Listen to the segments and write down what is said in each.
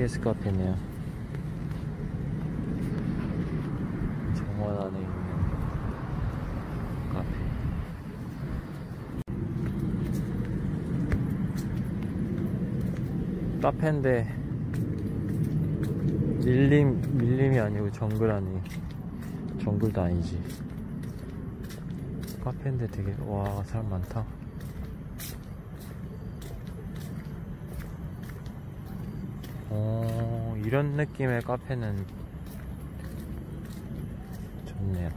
PS 카페네요. 정원 안에 있는 카페. 카페인데 밀림 밀림이 아니고 정글 아니 정글도 아니지. 카페인데 되게 와 사람 많다. 어, 이런 느낌의 카페는 좋네요.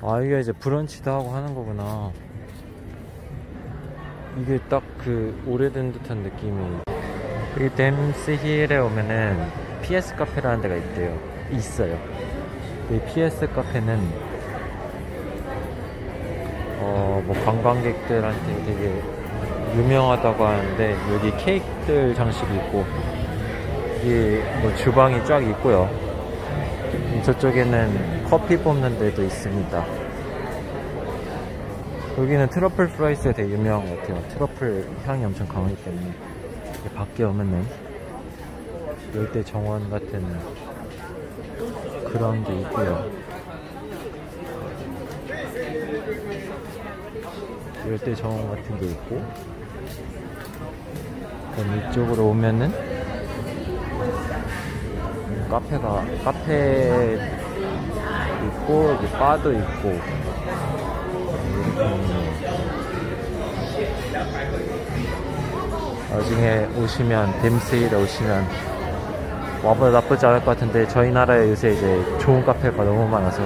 아, 이게 이제 브런치도 하고 하는 거구나. 이게 딱 그 오래된 듯한 느낌이. 이 댐스 힐에 오면은 PS 카페라는 데가 있대요. 있어요. 이 PS 카페는 어 뭐 관광객들한테 되게 유명하다고 하는데 여기 케이크들 장식이 있고 여기 뭐 주방이 쫙 있고요. 저쪽에는 커피 뽑는 데도 있습니다. 여기는 truffle fries가 되게 유명한 것 같아요. 트러플 향이 엄청 강하기 때문에 밖에 오면은 열대 정원 같은 그런 게 있고요. 열대 정원 같은 게 있고, 그럼 이쪽으로 오면은 카페가 카페 있고 여기 바도 있고. 나중에 오시면 댐스힐에 오시면 와봐 나쁘지 않을 것 같은데 저희 나라에 요새 이제 좋은 카페가 너무 많아서